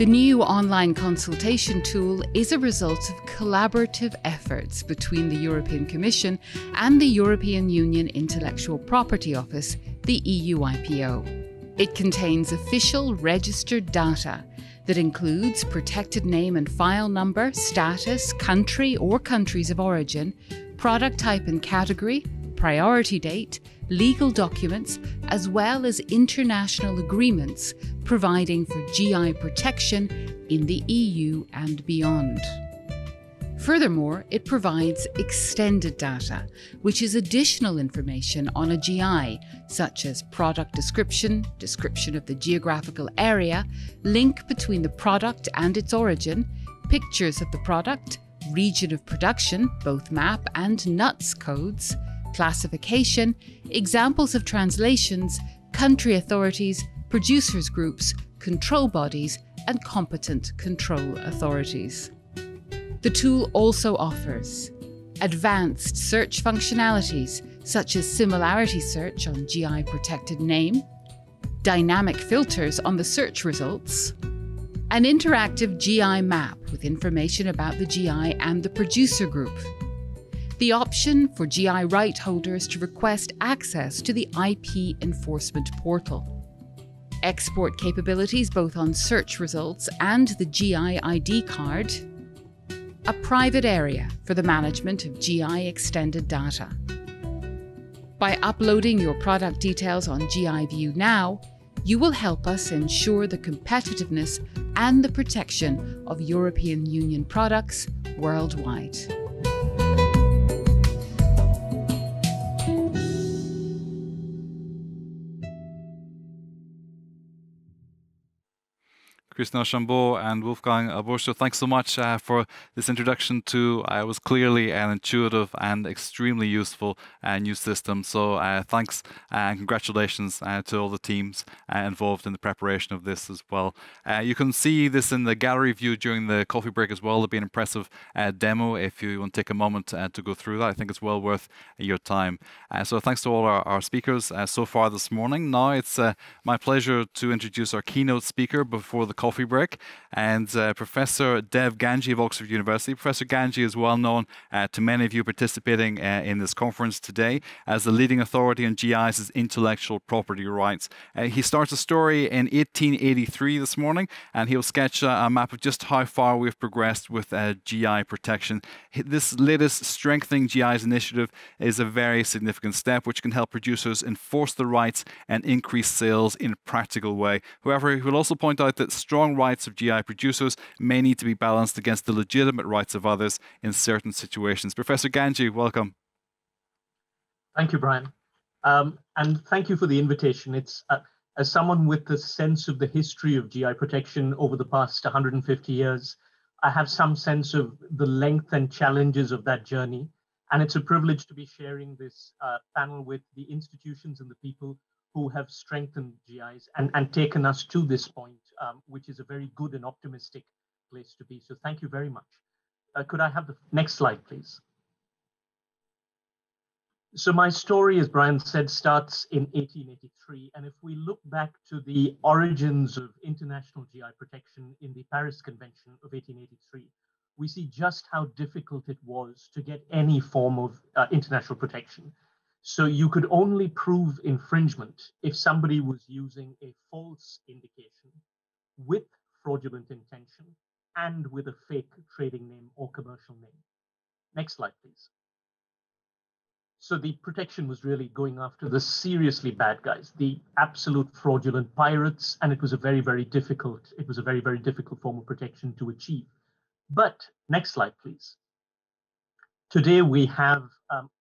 The new online consultation tool is a result of collaborative efforts between the European Commission and the European Union Intellectual Property Office, the EUIPO. It contains official registered data that includes protected name and file number, status, country or countries of origin, product type and category, priority date, legal documents, as well as international agreements providing for GI protection in the EU and beyond. Furthermore, it provides extended data, which is additional information on a GI, such as product description, description of the geographical area, link between the product and its origin, pictures of the product, region of production, both map and NUTS codes, classification, examples of translations, country authorities, producers groups, control bodies, and competent control authorities. The tool also offers advanced search functionalities such as similarity search on GI protected name, dynamic filters on the search results, an interactive GI map with information about the GI and the producer group, the option for GI right holders to request access to the IP enforcement portal. Export capabilities both on search results and the GI ID card. A private area for the management of GI extended data. By uploading your product details on GI View now, you will help us ensure the competitiveness and the protection of European Union products worldwide. Christian Archambeau and Wolfgang Burtscher, thanks so much uh, for this introduction to uh, was clearly an intuitive and extremely useful uh, new system. So uh, thanks and congratulations uh, to all the teams uh, involved in the preparation of this as well. you can see this in the gallery view during the coffee break as well. It'll be an impressive demo if you want to take a moment to go through that. I think it's well worth your time. so thanks to all our, our speakers so far this morning. Now it's my pleasure to introduce our keynote speaker before the coffee break. And uh, Professor Dev Gangjee of Oxford University. Professor Gangjee is well known uh, to many of you participating uh, in this conference today as the leading authority on GI's intellectual property rights. Uh, he starts a story in 1883 this morning, and he'll sketch a map of just how far we've progressed with uh, GI protection. This latest Strengthening GI's initiative is a very significant step which can help producers enforce the rights and increase sales in a practical way. However, he will also point out that strong rights of GI producers may need to be balanced against the legitimate rights of others in certain situations. Professor Gangjee, welcome. Thank you, Brian. Um, and thank you for the invitation. It's uh, as someone with a sense of the history of GI protection over the past 150 years, I have some sense of the length and challenges of that journey. And it's a privilege to be sharing this uh, panel with the institutions and the people who have strengthened GIs and, and taken us to this point, um, which is a very good and optimistic place to be. So thank you very much. Uh, could I have the next slide, please? So my story, as Brian said, starts in 1883. And if we look back to the origins of international GI protection in the Paris Convention of 1883, we see just how difficult it was to get any form of uh, international protection. So you could only prove infringement if somebody was using a false indication with fraudulent intention and with a fake trading name or commercial name. Next slide, please. So the protection was really going after the seriously bad guys, the absolute fraudulent pirates, and it was a very, very difficult, it was a very, very difficult form of protection to achieve. But next slide, please. Today we have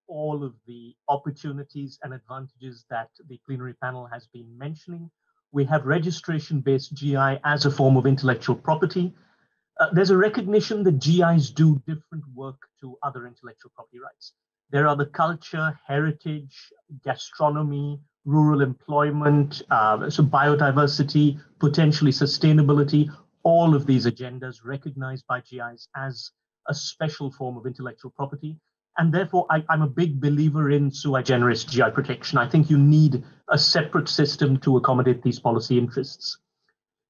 all of the opportunities and advantages that the plenary panel has been mentioning. We have registration-based GI as a form of intellectual property. Uh, there's a recognition that GIs do different work to other intellectual property rights. There are the culture, heritage, gastronomy, rural employment, uh, so biodiversity, potentially sustainability, all of these agendas recognized by GIs as a special form of intellectual property. And therefore, I, am a big believer in sui generis GI protection. I think you need a separate system to accommodate these policy interests.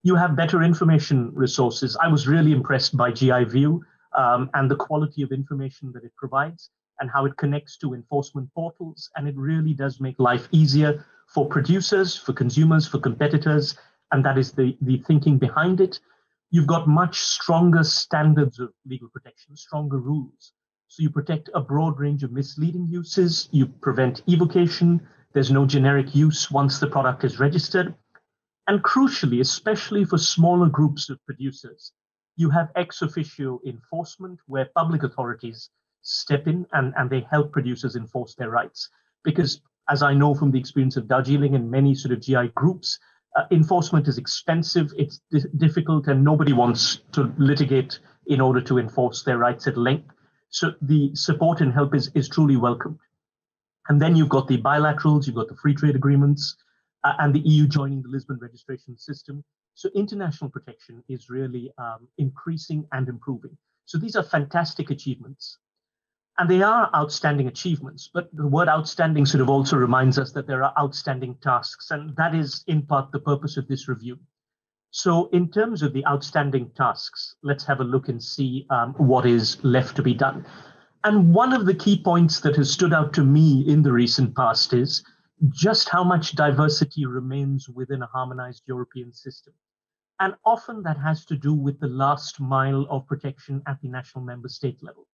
You have better information resources. I was really impressed by GI View um, and the quality of information that it provides and how it connects to enforcement portals. And it really does make life easier for producers, for consumers, for competitors. And that is the, the thinking behind it. You've got much stronger standards of legal protection, stronger rules. So you protect a broad range of misleading uses, you prevent evocation, there's no generic use once the product is registered. And crucially, especially for smaller groups of producers, you have ex officio enforcement where public authorities step in and, and they help producers enforce their rights. Because as I know from the experience of Darjeeling and many sort of GI groups, uh, enforcement is expensive, it's di- difficult, and nobody wants to litigate in order to enforce their rights at length. So the support and help is, is truly welcomed. And then you've got the bilaterals, you've got the free trade agreements, uh, and the EU joining the Lisbon registration system. So international protection is really um, increasing and improving. So these are fantastic achievements. And they are outstanding achievements, but the word outstanding sort of also reminds us that there are outstanding tasks, and that is in part the purpose of this review. So, in terms of the outstanding tasks, let's have a look and see um, what is left to be done. And one of the key points that has stood out to me in the recent past is just how much diversity remains within a harmonized European system. And often that has to do with the last mile of protection at the national member state level.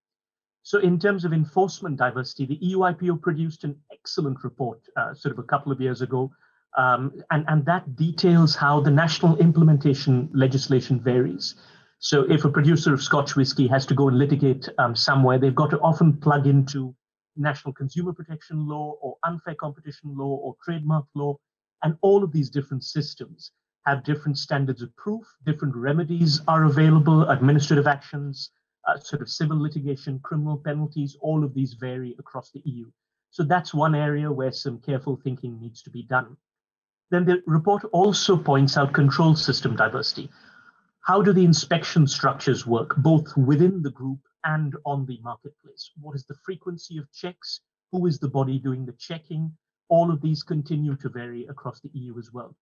So, in terms of enforcement diversity, the EUIPO produced an excellent report uh, sort of a couple of years ago, um, and, and that details how the national implementation legislation varies. So, if a producer of Scotch whisky has to go and litigate um, somewhere, they've got to often plug into national consumer protection law or unfair competition law or trademark law, and all of these different systems have different standards of proof, different remedies are available, administrative actions uh, sort of civil litigation, criminal penalties, all of these vary across the EU. So that's one area where some careful thinking needs to be done. Then the report also points out control system diversity. How do the inspection structures work, both within the group and on the marketplace? What is the frequency of checks? Who is the body doing the checking? All of these continue to vary across the EU as well.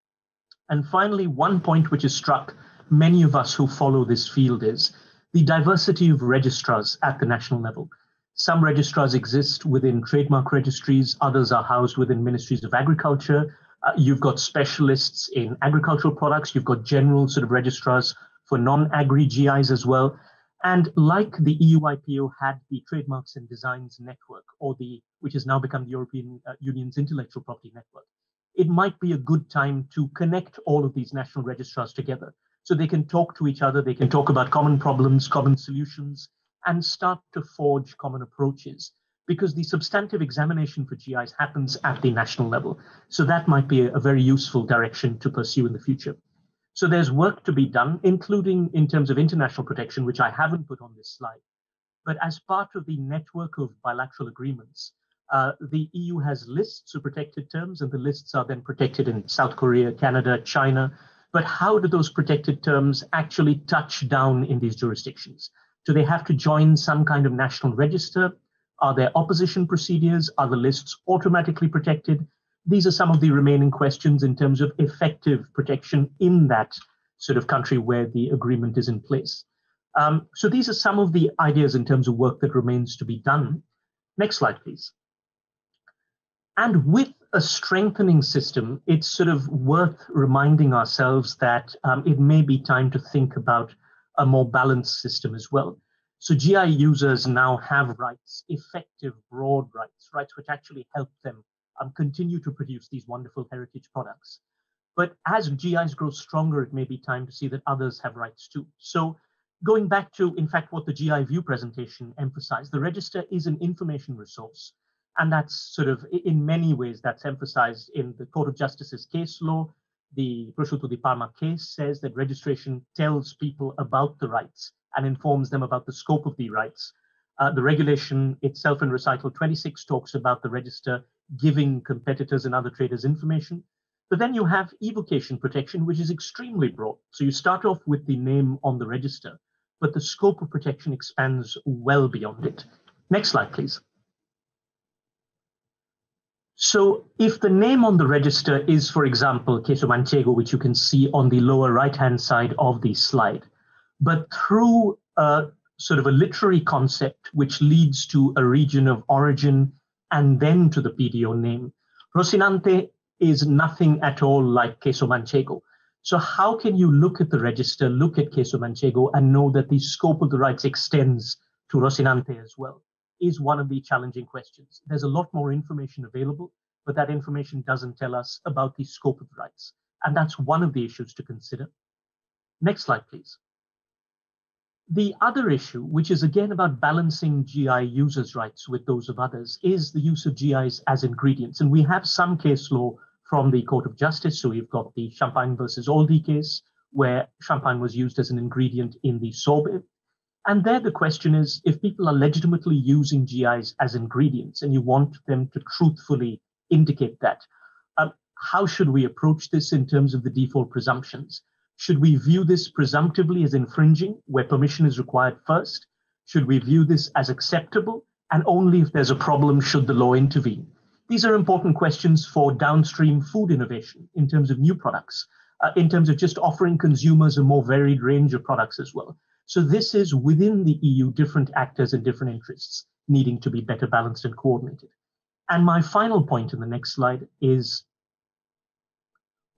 And finally, one point which has struck many of us who follow this field is the diversity of registrars at the national level. Some registrars exist within trademark registries, others are housed within ministries of agriculture. Uh, you've got specialists in agricultural products, you've got general sort of registrars for non agri GIs as well. And like the EUIPO had the Trademarks and Designs Network, or the which has now become the European uh, Union's Intellectual Property Network, it might be a good time to connect all of these national registrars together so they can talk to each other, they can talk about common problems, common solutions, and start to forge common approaches. Because the substantive examination for GIs happens at the national level. So that might be a, very useful direction to pursue in the future. So there's work to be done, including in terms of international protection, which I haven't put on this slide. But as part of the network of bilateral agreements, uh, the EU has lists of protected terms, and the lists are then protected in South Korea, Canada, China. But how do those protected terms actually touch down in these jurisdictions? Do they have to join some kind of national register? Are there opposition procedures? Are the lists automatically protected? These are some of the remaining questions in terms of effective protection in that sort of country where the agreement is in place. Um, so these are some of the ideas in terms of work that remains to be done. Next slide, please. And with a strengthening system, it's sort of worth reminding ourselves that um, it may be time to think about a more balanced system as well. So GI users now have rights, effective, broad rights, rights which actually help them um, continue to produce these wonderful heritage products. But as GIs grow stronger, it may be time to see that others have rights too. So going back to, in fact, what the GI View presentation emphasized, the register is an information resource. And that's sort of, in many ways, that's emphasized in the Court of Justice's case law. The Prosciutto di Parma case says that registration tells people about the rights and informs them about the scope of the rights. Uh, the regulation itself in recital 26 talks about the register giving competitors and other traders information. But then you have evocation protection, which is extremely broad. So you start off with the name on the register, but the scope of protection expands well beyond it. Next slide, please. So if the name on the register is, for example, Queso Manchego, which you can see on the lower right-hand side of the slide, but through a sort of a literary concept which leads to a region of origin and then to the PDO name, Rocinante is nothing at all like Queso Manchego. So how can you look at the register, look at Queso Manchego, and know that the scope of the rights extends to Rocinante as well? is one of the challenging questions. There's a lot more information available, but that information doesn't tell us about the scope of rights. And that's one of the issues to consider. Next slide, please. The other issue, which is again about balancing GI users' rights with those of others, is the use of GIs as ingredients. And we have some case law from the Court of Justice. So we've got the Champagne versus Aldi case, where champagne was used as an ingredient in the sorbet. And there the question is if people are legitimately using GIs as ingredients and you want them to truthfully indicate that, um, how should we approach this in terms of the default presumptions? Should we view this presumptively as infringing, where permission is required first? Should we view this as acceptable? And only if there's a problem should the law intervene? These are important questions for downstream food innovation in terms of new products, uh, in terms of just offering consumers a more varied range of products as well. So this is within the EU, different actors and different interests needing to be better balanced and coordinated. And my final point in the next slide is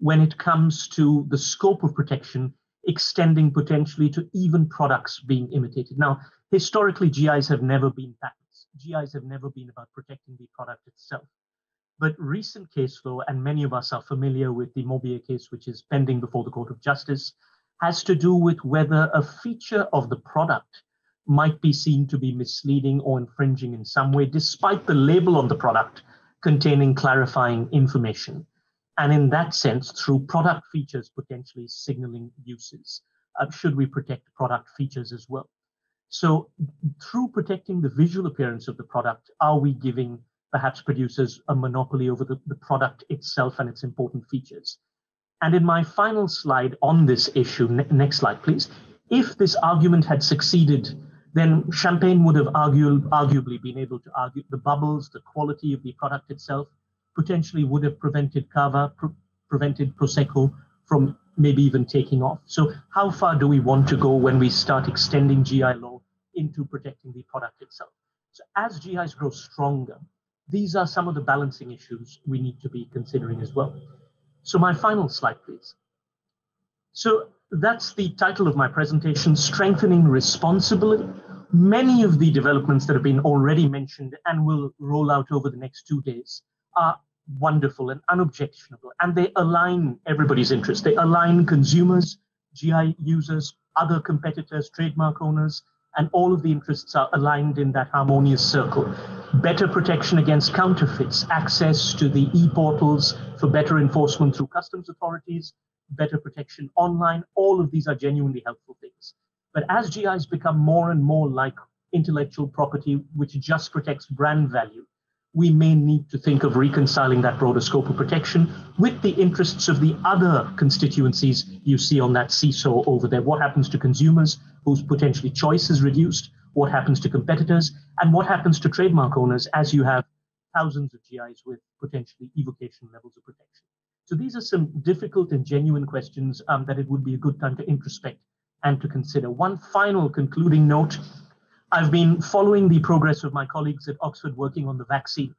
when it comes to the scope of protection extending potentially to even products being imitated. Now, historically, GIs have never been patents. GIs have never been about protecting the product itself. But recent case law, and many of us are familiar with the Morbier case, which is pending before the Court of Justice, has to do with whether a feature of the product might be seen to be misleading or infringing in some way, despite the label on the product containing clarifying information. And in that sense, through product features potentially signaling uses, uh, should we protect product features as well? So, through protecting the visual appearance of the product, are we giving perhaps producers a monopoly over the, the product itself and its important features? And in my final slide on this issue, ne- next slide, please. If this argument had succeeded, then Champagne would have argue, arguably been able to argue the bubbles, the quality of the product itself, potentially would have prevented Cava, pre- prevented Prosecco from maybe even taking off. So, how far do we want to go when we start extending GI law into protecting the product itself? So, as GIs grow stronger, these are some of the balancing issues we need to be considering as well. So, my final slide, please. So, that's the title of my presentation Strengthening Responsibility. Many of the developments that have been already mentioned and will roll out over the next two days are wonderful and unobjectionable, and they align everybody's interests. They align consumers, GI users, other competitors, trademark owners, and all of the interests are aligned in that harmonious circle. Better protection against counterfeits, access to the e portals for better enforcement through customs authorities, better protection online, all of these are genuinely helpful things. But as GIs become more and more like intellectual property, which just protects brand value, we may need to think of reconciling that broader scope of protection with the interests of the other constituencies you see on that seesaw over there. What happens to consumers whose potentially choice is reduced? What happens to competitors? And what happens to trademark owners as you have thousands of GIs with potentially evocation levels of protection? So these are some difficult and genuine questions um, that it would be a good time to introspect and to consider. One final concluding note I've been following the progress of my colleagues at Oxford working on the vaccine.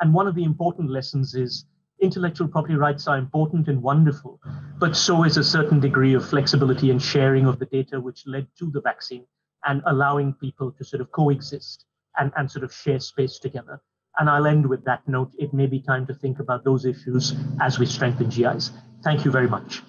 And one of the important lessons is intellectual property rights are important and wonderful, but so is a certain degree of flexibility and sharing of the data which led to the vaccine and allowing people to sort of coexist and, and sort of share space together. And I'll end with that note. It may be time to think about those issues as we strengthen GIs. Thank you very much.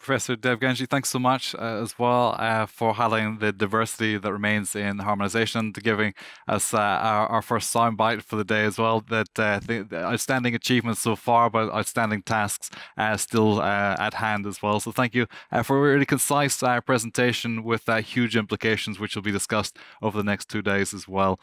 Professor Dev Gangjee, thanks so much uh, as well uh, for highlighting the diversity that remains in harmonization, to giving us uh, our, our, first soundbite for the day as well. That uh, the, the, outstanding achievements so far, but outstanding tasks uh, still uh, at hand as well. So thank you for a really concise presentation with huge implications, which will be discussed over the next two days as well.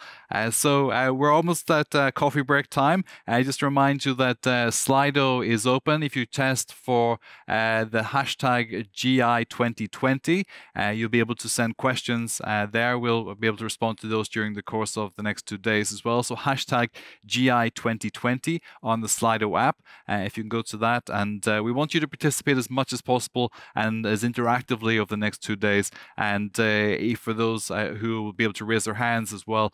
so we're almost at coffee break time. I just remind you that Slido is open. If you test for the hashtag hashtag GI2020. Uh, you'll be able to send questions uh, there. We'll be able to respond to those during the course of the next two days as well. So hashtag GI2020 on the Slido app. Uh, if you can go to that, and uh, we want you to participate as much as possible and as interactively over the next two days. And uh, for those who will be able to raise their hands as well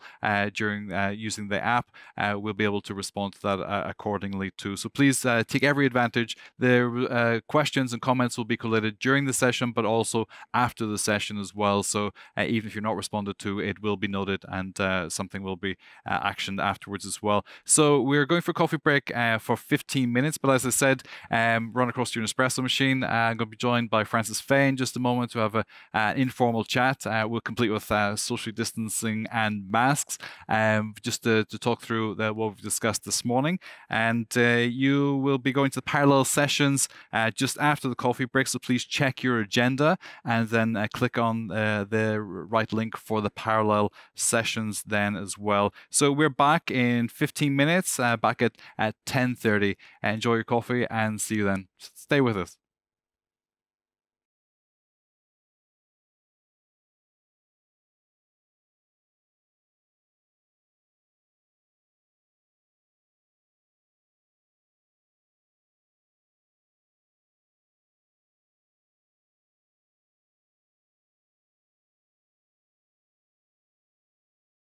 during using the app, we'll be able to respond to that accordingly too. So please take every advantage. The questions and comments will be collated during the session, but also after the session as well. So uh, even if you're not responded to, it will be noted and uh, something will be uh, actioned afterwards as well. So we're going for a coffee break uh, for 15 minutes, but as I said, um, run across to your espresso machine. Uh, I'm going to be joined by Francis Fay in just a moment to have an informal chat. Uh, we'll complete with social distancing and masks, um, just to, to talk through the, what we've discussed this morning. And you will be going to the parallel sessions just after the coffee break. So please check your agenda and then uh, click on uh, the right link for the parallel sessions then as well. So we're back in 15 minutes, uh, back at, at 10.30. Enjoy your coffee and see you then. Stay with us.